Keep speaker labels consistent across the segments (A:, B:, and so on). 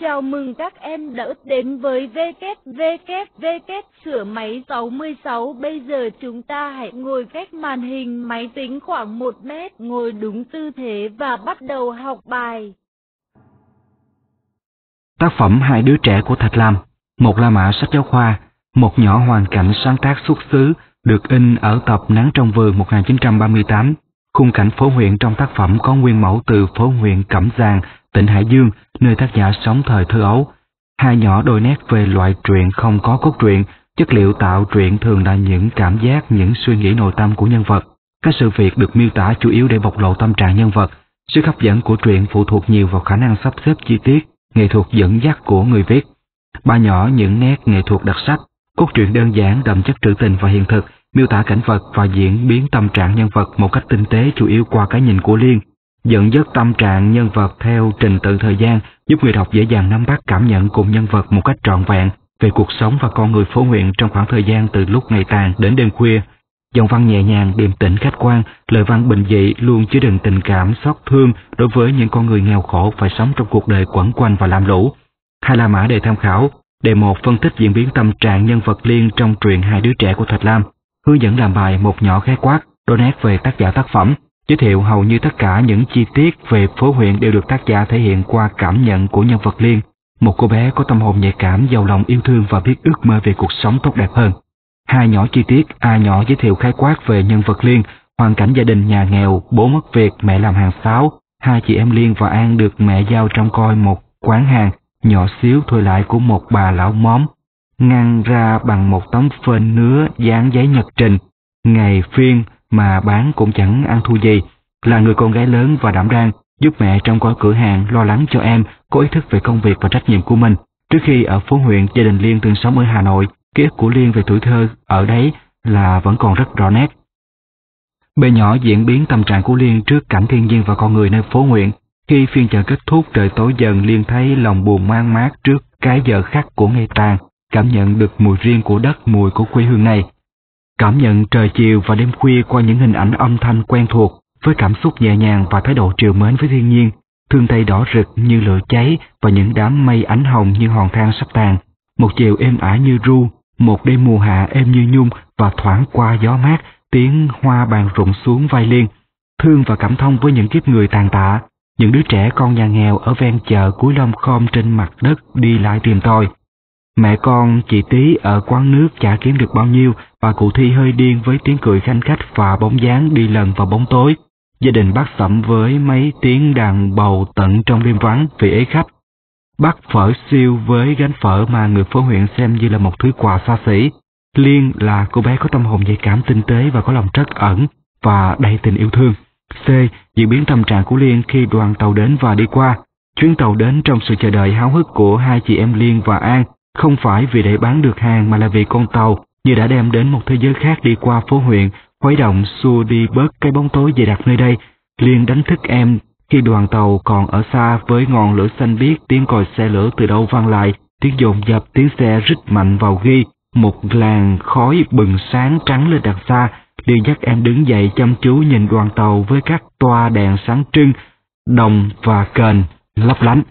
A: Chào mừng các em đã đến với WWW sửa máy 66. Bây giờ chúng ta hãy ngồi cách màn hình máy tính khoảng 1 mét, ngồi đúng tư thế và bắt đầu học bài.
B: Tác phẩm Hai đứa trẻ của Thạch Lam, một La Mã sách giáo khoa, một nhỏ hoàn cảnh sáng tác xuất xứ, được in ở tập Nắng trong vườn 1938. Khung cảnh phố huyện trong tác phẩm có nguyên mẫu từ phố huyện Cẩm Giàng, tỉnh Hải Dương, nơi tác giả sống thời thơ ấu. Hai nhỏ đôi nét về loại truyện không có cốt truyện, chất liệu tạo truyện thường là những cảm giác, những suy nghĩ nội tâm của nhân vật. Các sự việc được miêu tả chủ yếu để bộc lộ tâm trạng nhân vật. Sức hấp dẫn của truyện phụ thuộc nhiều vào khả năng sắp xếp chi tiết, nghệ thuật dẫn dắt của người viết. Ba nhỏ những nét nghệ thuật đặc sắc, cốt truyện đơn giản đậm chất trữ tình và hiện thực, miêu tả cảnh vật và diễn biến tâm trạng nhân vật một cách tinh tế chủ yếu qua cái nhìn của Liên, dẫn dắt tâm trạng nhân vật theo trình tự thời gian giúp người đọc dễ dàng nắm bắt cảm nhận cùng nhân vật một cách trọn vẹn về cuộc sống và con người phố huyện trong khoảng thời gian từ lúc ngày tàn đến đêm khuya. Dòng văn nhẹ nhàng, điềm tĩnh khách quan, lời văn bình dị luôn chứa đựng tình cảm xót thương đối với những con người nghèo khổ phải sống trong cuộc đời quẩn quanh và lam lũ. Hai La Mã đề tham khảo, đề một phân tích diễn biến tâm trạng nhân vật liên trong truyện hai đứa trẻ của Thạch Lam, hướng dẫn làm bài một nhỏ khái quát, đôi nét về tác giả tác phẩm, giới thiệu hầu như tất cả những chi tiết về phố huyện đều được tác giả thể hiện qua cảm nhận của nhân vật liên, một cô bé có tâm hồn nhạy cảm, giàu lòng yêu thương và biết ước mơ về cuộc sống tốt đẹp hơn. Hai nhỏ chi tiết, A nhỏ giới thiệu khái quát về nhân vật liên, hoàn cảnh gia đình nhà nghèo, bố mất việc, mẹ làm hàng pháo, hai chị em Liên và An được mẹ giao trông coi một quán hàng nhỏ xíu thuê lại của một bà lão móm, ngăn ra bằng một tấm phên nứa dán giấy nhật trình. Ngày phiên mà bán cũng chẳng ăn thua gì, là người con gái lớn và đảm đang, giúp mẹ trong coi cửa hàng lo lắng cho em, có ý thức về công việc và trách nhiệm của mình. Trước khi ở phố huyện, gia đình Liên từng sống ở Hà Nội, ký ức của Liên về tuổi thơ ở đấy là vẫn còn rất rõ nét. Bề nhỏ diễn biến tâm trạng của Liên trước cảnh thiên nhiên và con người nơi phố huyện. Khi phiên chợ kết thúc trời tối dần Liên thấy lòng buồn mang mát trước cái giờ khắc của ngày tàn, cảm nhận được mùi riêng của đất mùi của quê hương này. Cảm nhận trời chiều và đêm khuya qua những hình ảnh âm thanh quen thuộc, với cảm xúc nhẹ nhàng và thái độ triều mến với thiên nhiên, thương tây đỏ rực như lửa cháy và những đám mây ánh hồng như hòn than sắp tàn, một chiều êm ả như ru, một đêm mùa hạ êm như nhung và thoảng qua gió mát, tiếng hoa bàn rụng xuống vai liên, thương và cảm thông với những kiếp người tàn tạ, những đứa trẻ con nhà nghèo ở ven chợ cuối lom khom trên mặt đất đi lại tìm tòi. Mẹ con chị Tí ở quán nước chả kiếm được bao nhiêu, bà cụ Thi hơi điên với tiếng cười khanh khách và bóng dáng đi lần vào bóng tối. Gia đình bác sẩm với mấy tiếng đàn bầu tận trong đêm vắng vì ế khách. Bác phở siêu với gánh phở mà người phố huyện xem như là một thứ quà xa xỉ. Liên là cô bé có tâm hồn nhạy cảm tinh tế và có lòng trắc ẩn và đầy tình yêu thương. C. Diễn biến tâm trạng của Liên khi đoàn tàu đến và đi qua. Chuyến tàu đến trong sự chờ đợi háo hức của hai chị em Liên và An, không phải vì để bán được hàng mà là vì con tàu như đã đem đến một thế giới khác đi qua phố huyện, khuấy động xua đi bớt cái bóng tối dày đặc nơi đây. liền đánh thức em khi đoàn tàu còn ở xa với ngọn lửa xanh biếc tiếng còi xe lửa từ đâu vang lại, tiếng dồn dập tiếng xe rít mạnh vào ghi, một làn khói bừng sáng trắng lên đằng xa, liền dắt em đứng dậy chăm chú nhìn đoàn tàu với các toa đèn sáng trưng, đồng và kền lấp lánh.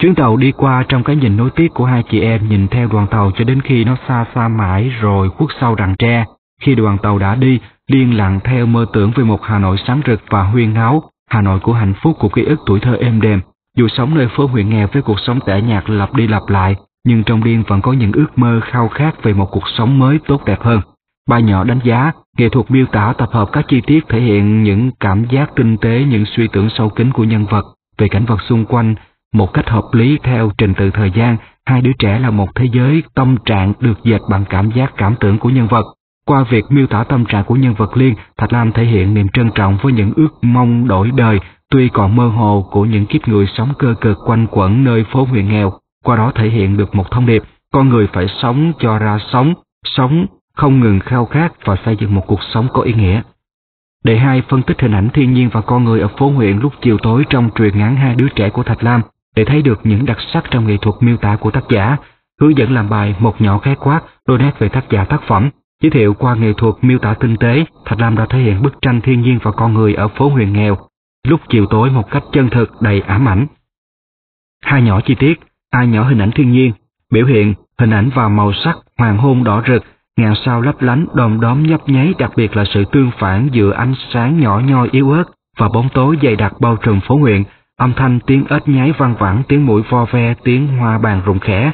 B: Chuyến tàu đi qua trong cái nhìn nối tiếc của hai chị em nhìn theo đoàn tàu cho đến khi nó xa xa mãi rồi khuất sau rặng tre. Khi đoàn tàu đã đi, liên lặng theo mơ tưởng về một Hà Nội sáng rực và huyên náo, Hà Nội của hạnh phúc của ký ức tuổi thơ êm đềm. Dù sống nơi phố huyện nghèo với cuộc sống tẻ nhạt lặp đi lặp lại, nhưng trong Liên vẫn có những ước mơ khao khát về một cuộc sống mới tốt đẹp hơn. Ba nhỏ đánh giá, nghệ thuật miêu tả tập hợp các chi tiết thể hiện những cảm giác tinh tế, những suy tưởng sâu kín của nhân vật về cảnh vật xung quanh, một cách hợp lý theo trình tự thời gian, hai đứa trẻ là một thế giới tâm trạng được dệt bằng cảm giác cảm tưởng của nhân vật. Qua việc miêu tả tâm trạng của nhân vật Liên, Thạch Lam thể hiện niềm trân trọng với những ước mong đổi đời tuy còn mơ hồ của những kiếp người sống cơ cực quanh quẩn nơi phố huyện nghèo. Qua đó thể hiện được một thông điệp, con người phải sống cho ra sống, sống không ngừng khao khát và xây dựng một cuộc sống có ý nghĩa. Đề hai phân tích hình ảnh thiên nhiên và con người ở phố huyện lúc chiều tối trong truyền ngắn hai đứa trẻ của Thạch Lam để thấy được những đặc sắc trong nghệ thuật miêu tả của tác giả, hướng dẫn làm bài một nhỏ khái quát, đôi nét về tác giả tác phẩm, giới thiệu qua nghệ thuật miêu tả tinh tế, Thạch Lam đã thể hiện bức tranh thiên nhiên và con người ở phố huyền nghèo, lúc chiều tối một cách chân thực đầy ám ảnh. Hai nhỏ chi tiết, hai nhỏ hình ảnh thiên nhiên, biểu hiện hình ảnh và màu sắc hoàng hôn đỏ rực, ngàn sao lấp lánh đom đóm nhấp nháy đặc biệt là sự tương phản giữa ánh sáng nhỏ nhoi yếu ớt và bóng tối dày đặc bao trùm phố huyện, âm thanh tiếng ếch nhái vang vẳng, tiếng mũi vo ve, tiếng hoa bàn rụng khẽ.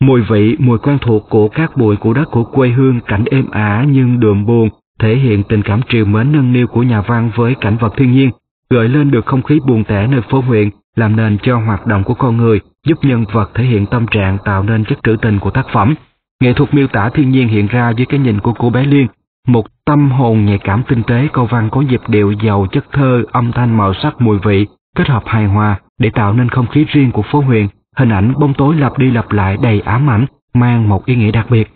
B: Mùi vị, mùi quen thuộc của các bụi của đất của quê hương, cảnh êm ả nhưng đượm buồn, thể hiện tình cảm triều mến nâng niu của nhà văn với cảnh vật thiên nhiên, gợi lên được không khí buồn tẻ nơi phố huyện, làm nền cho hoạt động của con người, giúp nhân vật thể hiện tâm trạng tạo nên chất trữ tình của tác phẩm. Nghệ thuật miêu tả thiên nhiên hiện ra dưới cái nhìn của cô bé Liên, một tâm hồn nhạy cảm tinh tế câu văn có nhịp điệu giàu chất thơ, âm thanh màu sắc mùi vị, kết hợp hài hòa để tạo nên không khí riêng của phố huyện, hình ảnh bóng tối lặp đi lặp lại đầy ám ảnh, mang một ý nghĩa đặc biệt.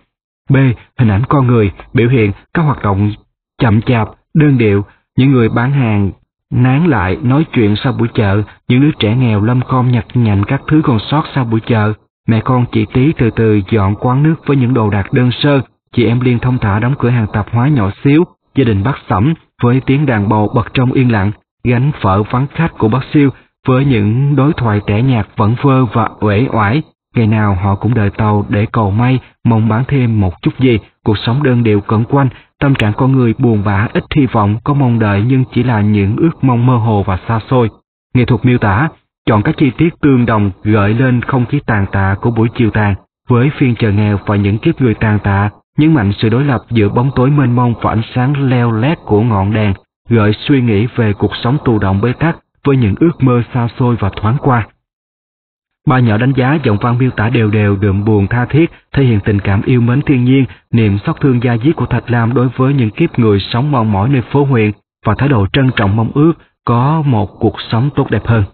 B: B. Hình ảnh con người, biểu hiện các hoạt động chậm chạp, đơn điệu, những người bán hàng nán lại nói chuyện sau buổi chợ, những đứa trẻ nghèo lâm khom nhặt nhạnh các thứ còn sót sau buổi chợ. Mẹ con chị Tí từ từ dọn quán nước với những đồ đạc đơn sơ, chị em Liên thông thả đóng cửa hàng tạp hóa nhỏ xíu, gia đình bác Sẩm với tiếng đàn bầu bật trong yên lặng, gánh phở vắng khách của bác Siêu với những đối thoại tẻ nhạt vẫn vơ và uể oải. Ngày nào họ cũng đợi tàu để cầu may, mong bán thêm một chút gì, cuộc sống đơn điệu cẩn quanh, tâm trạng con người buồn bã ít hy vọng, có mong đợi nhưng chỉ là những ước mong mơ hồ và xa xôi. Nghệ thuật miêu tả, chọn các chi tiết tương đồng gợi lên không khí tàn tạ của buổi chiều tàn, với phiên chợ nghèo và những kiếp người tàn tạ, nhấn mạnh sự đối lập giữa bóng tối mênh mông và ánh sáng leo lét của ngọn đèn, gợi suy nghĩ về cuộc sống tù động bế tắc với những ước mơ xa xôi và thoáng qua. Ba nhỏ đánh giá giọng văn miêu tả đều đều đượm buồn tha thiết, thể hiện tình cảm yêu mến thiên nhiên, niềm xót thương gia diết của Thạch Lam đối với những kiếp người sống mòn mỏi nơi phố huyện và thái độ trân trọng mong ước có một cuộc sống tốt đẹp hơn.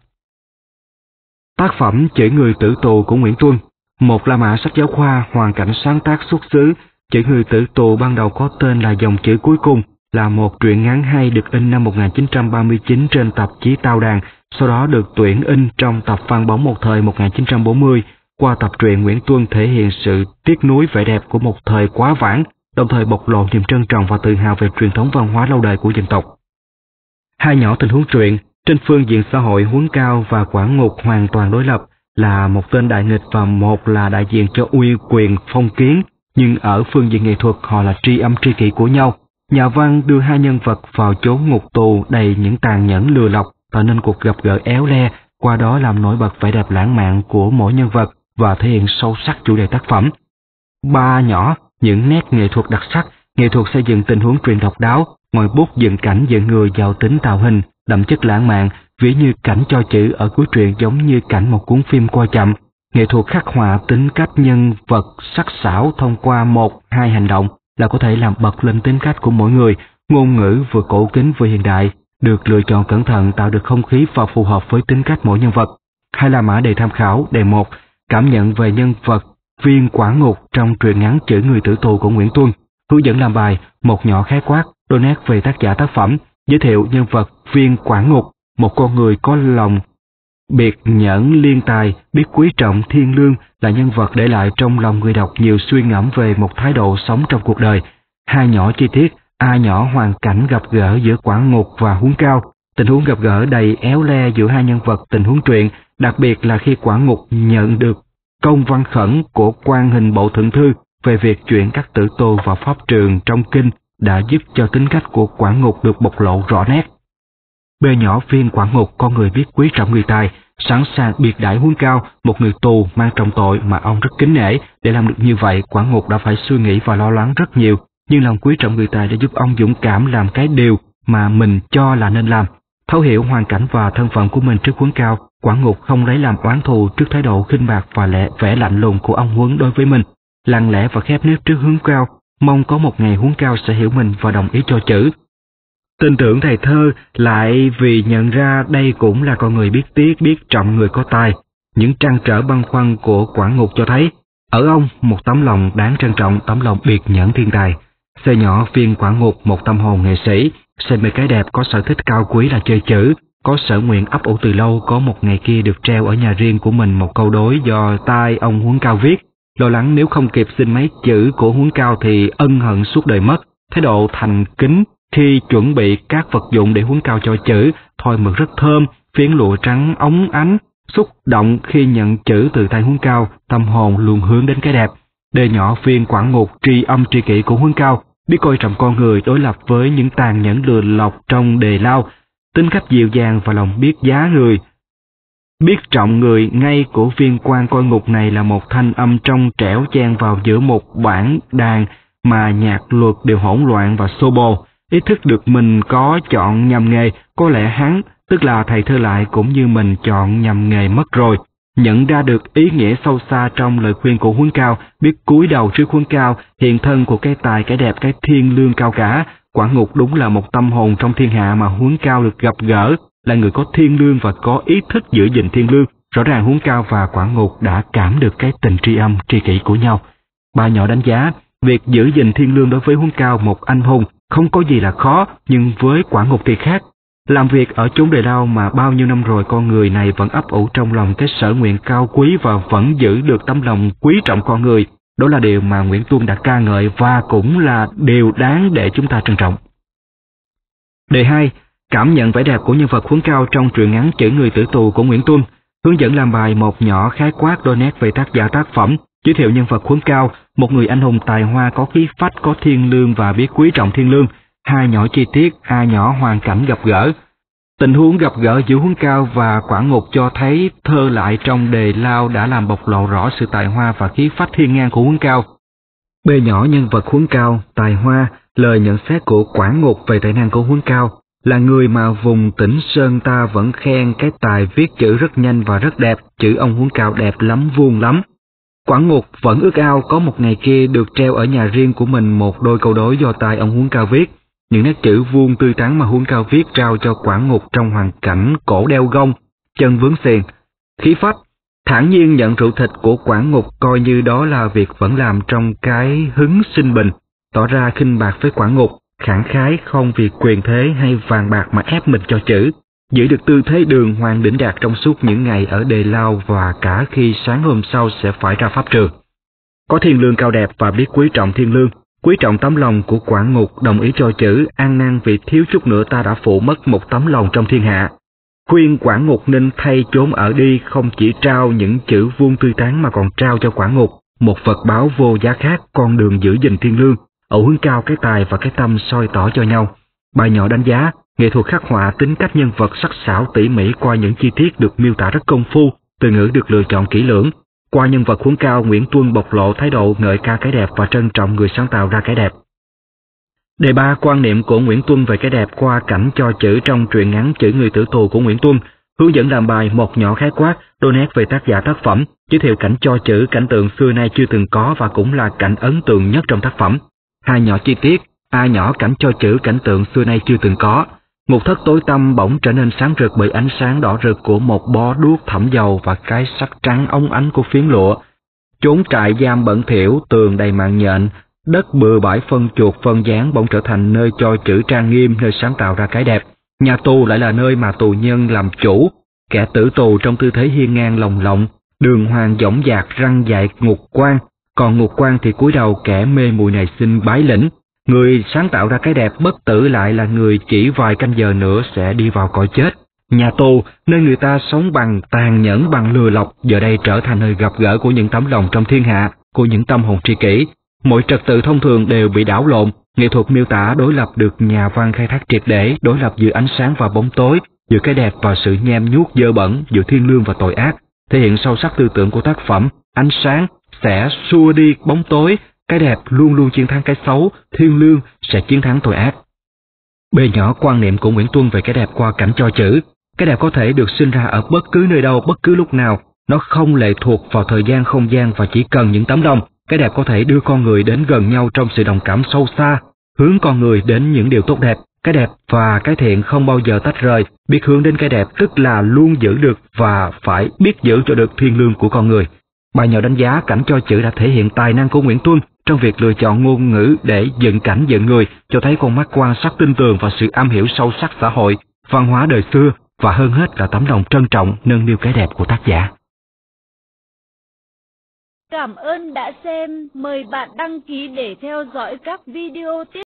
B: Tác phẩm Chữ người tử tù của Nguyễn Tuân Một là Mã sách giáo khoa hoàn cảnh sáng tác xuất xứ Chữ người tử tù ban đầu có tên là dòng chữ cuối cùng là một truyện ngắn hay được in năm 1939 trên tạp chí Tao Đàn, sau đó được tuyển in trong tập văn bóng một thời 1940. Qua tập truyện Nguyễn Tuân thể hiện sự tiếc nuối vẻ đẹp của một thời quá vãng, đồng thời bộc lộ niềm trân trọng và tự hào về truyền thống văn hóa lâu đời của dân tộc. Hai nhỏ tình huống truyện, trên phương diện xã hội huấn cao và quản ngục hoàn toàn đối lập là một tên đại nghịch và một là đại diện cho uy quyền phong kiến, nhưng ở phương diện nghệ thuật họ là tri âm tri kỷ của nhau Nhà văn đưa hai nhân vật vào chốn ngục tù đầy những tàn nhẫn lừa lọc, tạo nên cuộc gặp gỡ éo le, qua đó làm nổi bật vẻ đẹp lãng mạn của mỗi nhân vật và thể hiện sâu sắc chủ đề tác phẩm. Ba nhỏ, những nét nghệ thuật đặc sắc, nghệ thuật xây dựng tình huống truyền độc đáo, ngòi bút dựng cảnh dựng người giàu tính tạo hình, đậm chất lãng mạn, ví như cảnh cho chữ ở cuối truyện giống như cảnh một cuốn phim coi chậm. Nghệ thuật khắc họa tính cách nhân vật sắc sảo thông qua một, hai hành động, là có thể làm bật lên tính cách của mỗi người, ngôn ngữ vừa cổ kính vừa hiện đại, được lựa chọn cẩn thận tạo được không khí và phù hợp với tính cách mỗi nhân vật. Hay là mã đề tham khảo, đề 1, cảm nhận về nhân vật viên quản ngục trong truyện ngắn chữ người tử tù của Nguyễn Tuân, hướng dẫn làm bài, một nhỏ khái quát, đôi nét về tác giả tác phẩm, giới thiệu nhân vật viên quản ngục, một con người có lòng biệt nhẫn liên tài, biết quý trọng thiên lương là nhân vật để lại trong lòng người đọc nhiều suy ngẫm về một thái độ sống trong cuộc đời. Hai nhỏ chi tiết, A nhỏ hoàn cảnh gặp gỡ giữa quản ngục và huống cao, tình huống gặp gỡ đầy éo le giữa hai nhân vật tình huống truyện, đặc biệt là khi quản ngục nhận được công văn khẩn của quan hình bộ thượng thư về việc chuyển các tử tô vào pháp trường trong kinh đã giúp cho tính cách của quản ngục được bộc lộ rõ nét. B nhỏ viên quản ngục con người biết quý trọng người tài, sẵn sàng biệt đãi huân cao một người tù mang trọng tội mà ông rất kính nể. Để làm được như vậy, quản ngục đã phải suy nghĩ và lo lắng rất nhiều, nhưng lòng quý trọng người tài đã giúp ông dũng cảm làm cái điều mà mình cho là nên làm. Thấu hiểu hoàn cảnh và thân phận của mình trước huấn cao, quản ngục không lấy làm oán thù trước thái độ khinh bạc và lẽ vẻ lạnh lùng của ông huấn đối với mình. Lặng lẽ và khép nếp trước huấn cao, mong có một ngày huấn cao sẽ hiểu mình và đồng ý cho chữ, Tin tưởng thầy thơ lại vì nhận ra đây cũng là con người biết tiếc biết trọng người có tài. Những trăn trở băn khoăn của quản ngục cho thấy, ở ông một tấm lòng đáng trân trọng, tấm lòng biệt nhẫn thiên tài. Xây nhỏ viên quản ngục một tâm hồn nghệ sĩ, xây mê cái đẹp có sở thích cao quý là chơi chữ, có sở nguyện ấp ủ từ lâu có một ngày kia được treo ở nhà riêng của mình một câu đối do tai ông huấn cao viết. Lo lắng nếu không kịp xin mấy chữ của huấn cao thì ân hận suốt đời mất. Thái độ thành kính khi chuẩn bị các vật dụng để huấn cao cho chữ, thôi mực rất thơm, phiến lụa trắng ống ánh, Xúc động khi nhận chữ từ tay huấn cao, tâm hồn luôn hướng đến cái đẹp. Đề nhỏ phiên quản ngục tri âm tri kỷ của huấn cao, biết coi trọng con người đối lập với những tàn nhẫn lừa lọc trong đề lao, tính cách dịu dàng và lòng biết giá người. Biết trọng người ngay của viên quan coi ngục này là một thanh âm trong trẻo chen vào giữa một bản đàn mà nhạc luật đều hỗn loạn và xô bồ. Ý thức được mình có chọn nhầm nghề, có lẽ hắn, tức là thầy thơ lại cũng như mình chọn nhầm nghề mất rồi. Nhận ra được ý nghĩa sâu xa trong lời khuyên của huấn cao, biết cúi đầu trước huấn cao, hiện thân của cái tài cái đẹp cái thiên lương cao cả, quả ngục đúng là một tâm hồn trong thiên hạ mà huấn cao được gặp gỡ, là người có thiên lương và có ý thức giữ gìn thiên lương. Rõ ràng huấn cao và quả ngục đã cảm được cái tình tri âm, tri kỷ của nhau. Ba nhỏ đánh giá, việc giữ gìn thiên lương đối với huấn cao một anh hùng không có gì là khó, nhưng với quả ngục thì khác. Làm việc ở chốn đời lao mà bao nhiêu năm rồi con người này vẫn ấp ủ trong lòng cái sở nguyện cao quý và vẫn giữ được tấm lòng quý trọng con người. Đó là điều mà Nguyễn Tuân đã ca ngợi và cũng là điều đáng để chúng ta trân trọng. Đề 2. Cảm nhận vẻ đẹp của nhân vật khuấn cao trong truyện ngắn Chữ người tử tù của Nguyễn Tuân. Hướng dẫn làm bài một nhỏ khái quát đôi nét về tác giả tác phẩm, giới thiệu nhân vật khuấn cao, một người anh hùng tài hoa có khí phách, có thiên lương và biết quý trọng thiên lương, hai nhỏ chi tiết, hai nhỏ hoàn cảnh gặp gỡ. Tình huống gặp gỡ giữa huấn cao và quản ngục cho thấy thơ lại trong đề lao đã làm bộc lộ rõ sự tài hoa và khí phách thiên ngang của huấn cao. B nhỏ nhân vật huấn cao, tài hoa, lời nhận xét của quản ngục về tài năng của huấn cao, là người mà vùng tỉnh Sơn ta vẫn khen cái tài viết chữ rất nhanh và rất đẹp, chữ ông huấn cao đẹp lắm vuông lắm. Quảng Ngục vẫn ước ao có một ngày kia được treo ở nhà riêng của mình một đôi câu đối do tay ông huấn cao viết, những nét chữ vuông tươi tắn mà huấn cao viết trao cho Quảng Ngục trong hoàn cảnh cổ đeo gông, chân vướng xiềng, khí phách, thản nhiên nhận rượu thịt của Quảng Ngục coi như đó là việc vẫn làm trong cái hứng sinh bình, tỏ ra khinh bạc với Quảng Ngục, khẳng khái không vì quyền thế hay vàng bạc mà ép mình cho chữ, giữ được tư thế đường hoàng đỉnh đạt trong suốt những ngày ở đề lao và cả khi sáng hôm sau sẽ phải ra pháp trường. Có thiên lương cao đẹp và biết quý trọng thiên lương, quý trọng tấm lòng của quản ngục đồng ý cho chữ an năng vì thiếu chút nữa ta đã phụ mất một tấm lòng trong thiên hạ. Khuyên quản ngục nên thay chốn ở đi không chỉ trao những chữ vuông tươi tán mà còn trao cho quản ngục một vật báo vô giá khác con đường giữ gìn thiên lương, ẩu hướng cao cái tài và cái tâm soi tỏ cho nhau. Bài nhỏ đánh giá Nghệ thuật khắc họa tính cách nhân vật sắc sảo tỉ mỉ qua những chi tiết được miêu tả rất công phu, từ ngữ được lựa chọn kỹ lưỡng. Qua nhân vật khuôn cao, Nguyễn Tuân bộc lộ thái độ ngợi ca cái đẹp và trân trọng người sáng tạo ra cái đẹp. Đề ba quan niệm của Nguyễn Tuân về cái đẹp qua cảnh cho chữ trong truyện ngắn Chữ người tử tù của Nguyễn Tuân, hướng dẫn làm bài một nhỏ khái quát, đôi nét về tác giả tác phẩm, giới thiệu cảnh cho chữ cảnh tượng xưa nay chưa từng có và cũng là cảnh ấn tượng nhất trong tác phẩm. Hai nhỏ chi tiết, A nhỏ cảnh cho chữ cảnh tượng xưa nay chưa từng có, Ngục thất tối tăm bỗng trở nên sáng rực bởi ánh sáng đỏ rực của một bó đuốc thẩm dầu và cái sắc trắng ống ánh của phiến lụa. Chốn trại giam bẩn thỉu, tường đầy mạng nhện, đất bừa bãi phân chuột phân dáng bỗng trở thành nơi cho chữ trang nghiêm, nơi sáng tạo ra cái đẹp. Nhà tù lại là nơi mà tù nhân làm chủ, kẻ tử tù trong tư thế hiên ngang lồng lộng, đường hoàng dõng dạc răng dại ngục quan, còn ngục quan thì cúi đầu kẻ mê mùi này xin bái lĩnh. Người sáng tạo ra cái đẹp bất tử lại là người chỉ vài canh giờ nữa sẽ đi vào cõi chết. Nhà tù, nơi người ta sống bằng tàn nhẫn bằng lừa lọc, giờ đây trở thành nơi gặp gỡ của những tấm lòng trong thiên hạ, của những tâm hồn tri kỷ. Mọi trật tự thông thường đều bị đảo lộn, nghệ thuật miêu tả đối lập được nhà văn khai thác triệt để, đối lập giữa ánh sáng và bóng tối, giữa cái đẹp và sự nhem nhuốc dơ bẩn, giữa thiên lương và tội ác, thể hiện sâu sắc tư tưởng của tác phẩm, ánh sáng sẽ xua đi bóng tối, cái đẹp luôn luôn chiến thắng cái xấu, thiên lương sẽ chiến thắng tội ác. B nhỏ quan niệm của Nguyễn Tuân về cái đẹp qua cảnh cho chữ. Cái đẹp có thể được sinh ra ở bất cứ nơi đâu, bất cứ lúc nào. Nó không lệ thuộc vào thời gian không gian và chỉ cần những tấm lòng. Cái đẹp có thể đưa con người đến gần nhau trong sự đồng cảm sâu xa, hướng con người đến những điều tốt đẹp. Cái đẹp và cái thiện không bao giờ tách rời, biết hướng đến cái đẹp tức là luôn giữ được và phải biết giữ cho được thiên lương của con người. Bài nhỏ đánh giá cảnh cho chữ đã thể hiện tài năng của Nguyễn Tuân trong việc lựa chọn ngôn ngữ để dựng cảnh dựng người, cho thấy con mắt quan sát tinh tường và sự am hiểu sâu sắc xã hội, văn hóa đời xưa và hơn hết là tấm lòng trân trọng nâng niu cái đẹp của tác giả.
A: Cảm ơn đã xem, mời bạn đăng ký để theo dõi các video tiếp